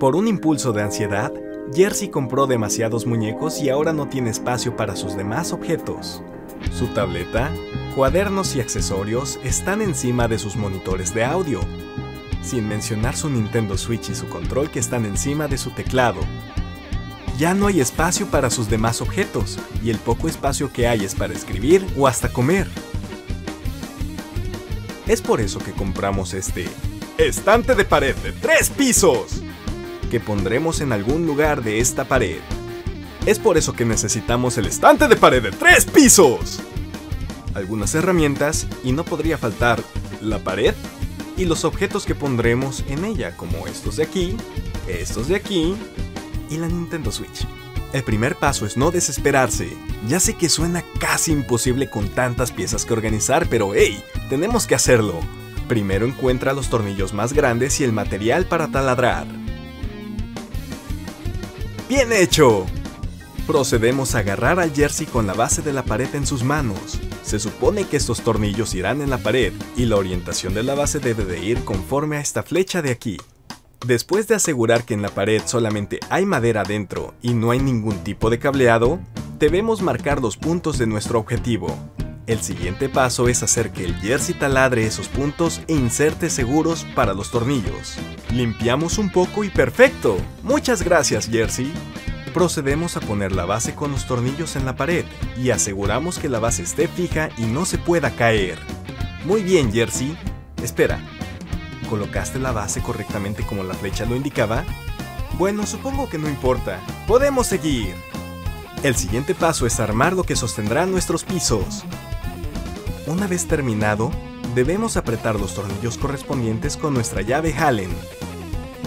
Por un impulso de ansiedad, Jersey compró demasiados muñecos y ahora no tiene espacio para sus demás objetos. Su tableta, cuadernos y accesorios están encima de sus monitores de audio, sin mencionar su Nintendo Switch y su control que están encima de su teclado. Ya no hay espacio para sus demás objetos, y el poco espacio que hay es para escribir o hasta comer. Es por eso que compramos este estante de pared de tres pisos, que pondremos en algún lugar de esta pared. Es por eso que necesitamos el estante de pared de tres pisos. Algunas herramientas y no podría faltar la pared y los objetos que pondremos en ella, como estos de aquí, estos de aquí y la Nintendo Switch. El primer paso es no desesperarse. Ya sé que suena casi imposible con tantas piezas que organizar, pero hey, tenemos que hacerlo. Primero encuentra los tornillos más grandes y el material para taladrar. ¡Bien hecho! Procedemos a agarrar al jersey con la base de la pared en sus manos. Se supone que estos tornillos irán en la pared y la orientación de la base debe de ir conforme a esta flecha de aquí. Después de asegurar que en la pared solamente hay madera dentro y no hay ningún tipo de cableado, debemos marcar los puntos de nuestro objetivo. El siguiente paso es hacer que el jersey taladre esos puntos e inserte seguros para los tornillos. Limpiamos un poco y perfecto. Muchas gracias jersey. Procedemos a poner la base con los tornillos en la pared y aseguramos que la base esté fija y no se pueda caer. Muy bien jersey. Espera, ¿colocaste la base correctamente como la flecha lo indicaba? Bueno, supongo que no importa. Podemos seguir. El siguiente paso es armar lo que sostendrá nuestros pisos. Una vez terminado, debemos apretar los tornillos correspondientes con nuestra llave Allen.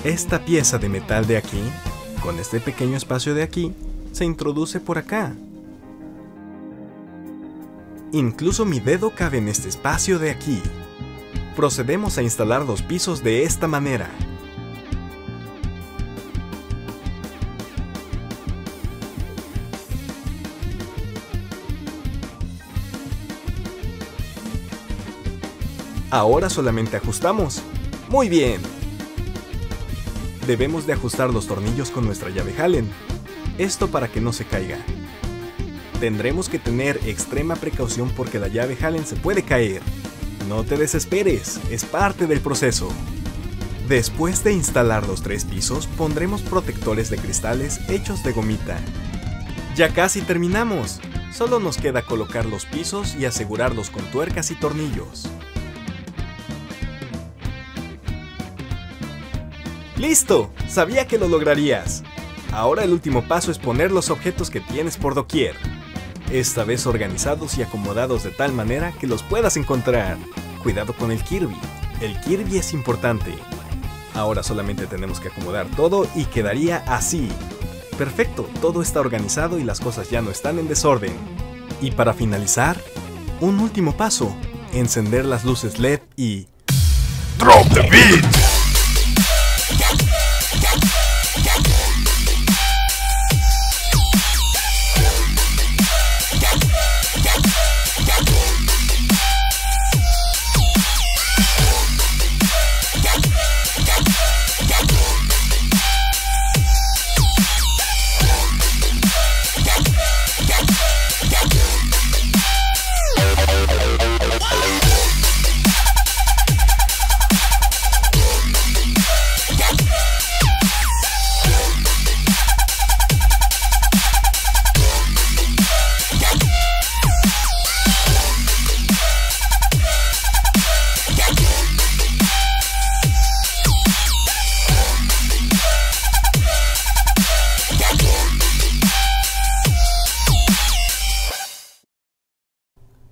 Esta pieza de metal de aquí, con este pequeño espacio de aquí, se introduce por acá. Incluso mi dedo cabe en este espacio de aquí. Procedemos a instalar los pisos de esta manera. Ahora solamente ajustamos. Muy bien. Debemos de ajustar los tornillos con nuestra llave Allen. Esto para que no se caiga. Tendremos que tener extrema precaución porque la llave Allen se puede caer. No te desesperes, es parte del proceso. Después de instalar los tres pisos, pondremos protectores de cristales hechos de gomita. Ya casi terminamos. Solo nos queda colocar los pisos y asegurarlos con tuercas y tornillos. ¡Listo! Sabía que lo lograrías. Ahora el último paso es poner los objetos que tienes por doquier. Esta vez organizados y acomodados de tal manera que los puedas encontrar. Cuidado con el Kirby. El Kirby es importante. Ahora solamente tenemos que acomodar todo y quedaría así. Perfecto, todo está organizado y las cosas ya no están en desorden. Y para finalizar, un último paso. Encender las luces LED y... Drop the beat!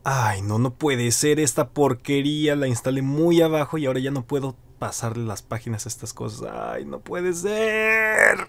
Ay, no, no puede ser esta porquería. La instalé muy abajo y ahora ya no puedo pasarle las páginas a estas cosas. Ay, no puede ser.